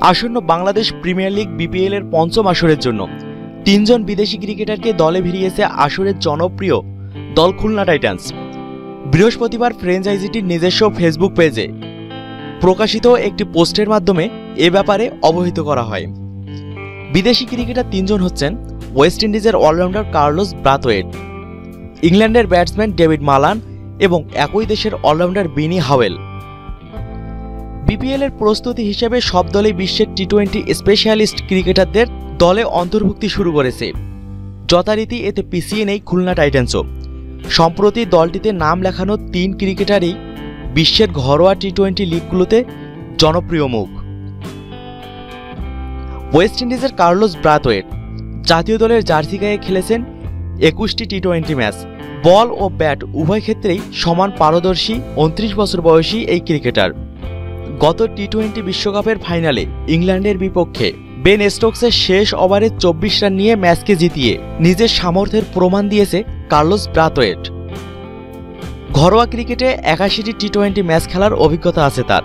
আসন্ন Bangladesh premier league BPL এর পঞ্চম আসরের জন্য। তিনজন বিদেশি ক্রিকেটারকে দলে ভিড়িয়েছে আসরের জনপ্রিয় দল খুলনা টাইটান্স। বৃহস্পতিবার ফ্র্যাঞ্চাইজিটির নিজস্ব ফেসবুক পেজে প্রকাশিত একটি পোস্টের মাধ্যমে এ ব্যাপারে অবহিত করা হয়। বিদেশি ক্রিকেটার তিনজন হচ্ছেন ওয়েস্ট ইন্ডিজের অলরাউন্ডার কার্লোস ব্রাথওয়েট, ইংল্যান্ডের ব্যাটসম্যান ডেভিড মালান এবং একই দেশের অলরাউন্ডার বিনি হাওয়েল। বিপিএল এর প্রস্তুতি হিসেবে সব দলই বিশ্বের টি টোয়েন্টি স্পেশালিস্ট ক্রিকেটারদের দলে অন্তর্ভুক্তি শুরু করেছে। যথারীতি এতে পিছিয়ে নেই খুলনা টাইটান্সও সম্প্রতি দলটিতে নাম লেখানো তিন ক্রিকেটারই বিশ্বের ঘরোয়া টি টোয়েন্টি লিগগুলোতে জনপ্রিয় মুখ। ওয়েস্ট ইন্ডিজের কার্লোস ব্রাথওয়েট জাতীয় দলের জার্সি গায়ে খেলেছেন একুশটি টি টোয়েন্টি ম্যাচ বল ও ব্যাট উভয় ক্ষেত্রেই সমান পারদর্শী, উনত্রিশ বছর বয়সী এই ক্রিকেটার গত টি টোয়েন্টি বিশ্বকাপের ফাইনালে ইংল্যান্ডের বিপক্ষে বেন স্টোকসের শেষ ওভারে চব্বিশ রান নিয়ে ম্যাচকে জিতিয়ে নিজের সামর্থ্যের প্রমাণ দিয়েছে কার্লোস ব্রাথওয়েট। ঘরোয়া ক্রিকেটে একাশিটি টি টোয়েন্টি ম্যাচ খেলার অভিজ্ঞতা আছে তার।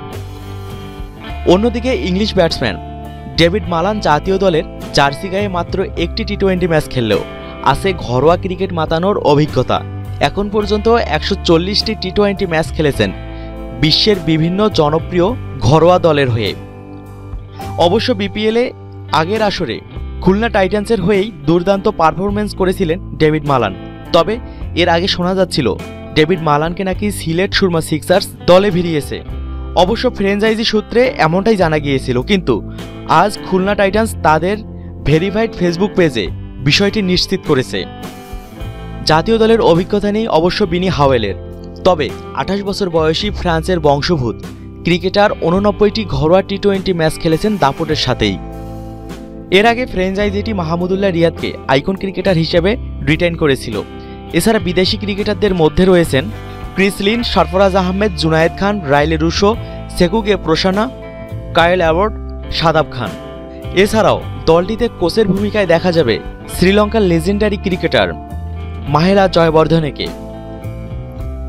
অন্যদিকে ইংলিশ ব্যাটসম্যান ডেভিড মালান জাতীয় দলের জার্সি গায়ে মাত্র একটি টি টোয়েন্টি ম্যাচ খেললেও আছে ঘরোয়া ক্রিকেট মাতানোর অভিজ্ঞতা। এখন পর্যন্ত একশো চল্লিশটি টি টোয়েন্টি ম্যাচ খেলেছেন বিশ্বের বিভিন্ন জনপ্রিয় ঘরোয়া দলের হয়ে। অবশ্য বিপিএলে আগের আসরে খুলনা টাইটান্সের হয়েই দুর্দান্ত পারফরমেন্স করেছিলেন ডেভিড মালান। তবে এর আগে শোনা যাচ্ছিল, ডেভিড মালানকে নাকি সিলেট সুরমা সিক্সার্স দলে ভিড়িয়েছে। অবশ্য ফ্র্যাঞ্চাইজি সূত্রে এমনটাই জানা গিয়েছিল, কিন্তু আজ খুলনা টাইটান্স তাদের ভেরিফাইড ফেসবুক পেজে বিষয়টি নিশ্চিত করেছে। জাতীয় দলের অভিজ্ঞতা নেই অবশ্য বিনি হাওয়েলের। তবে আঠাশ বছর বয়সী ফ্রান্সের বংশভূত ক্রিকেটার উননব্বইটি ঘরোয়া টি টোয়েন্টি ম্যাচ খেলেছেন দাপটের সাথেই। এর আগে ফ্র্যাঞ্চাইজিটি মাহমুদুল্লাহ রিয়াদকে আইকন ক্রিকেটার হিসেবে রিটাইন করেছিল। এছাড়া বিদেশি ক্রিকেটারদের মধ্যে রয়েছেন Chris Lynn Sarfaraz Ahmed, Junaid Khan, Rilee Rossouw Seekkuge Prasanna, Kyle Abbott, Shadab Khan. এছাড়াও দলটিতে কোচের ভূমিকায় দেখা যাবে শ্রীলঙ্কার লেজেন্ডারি ক্রিকেটার মাহেলা জয়বর্ধনেকে।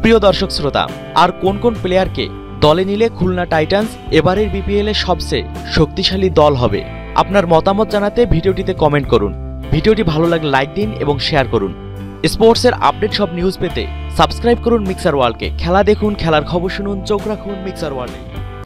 প্রিয় দর্শক শ্রোতা, আর কোন কোন প্লেয়ারকে দলে নিলে খুলনা টাইটান্স এবারের বিপিএল সবচেয়ে শক্তিশালী দল হবে? আপনার মতামত জানাতে ভিডিওটিতে কমেন্ট করুন। ভিডিওটি ভালো লাগলে লাইক দিন এবং শেয়ার করুন। স্পোর্টসের আপডেট সব নিউজ পেতে সাবস্ক্রাইব করুন মিক্সার ওয়ার্ল্ডকে খেলা দেখুন, খেলার খবর শুনুন, চোখ রাখুন মিক্সার ওয়ার্ল্ডে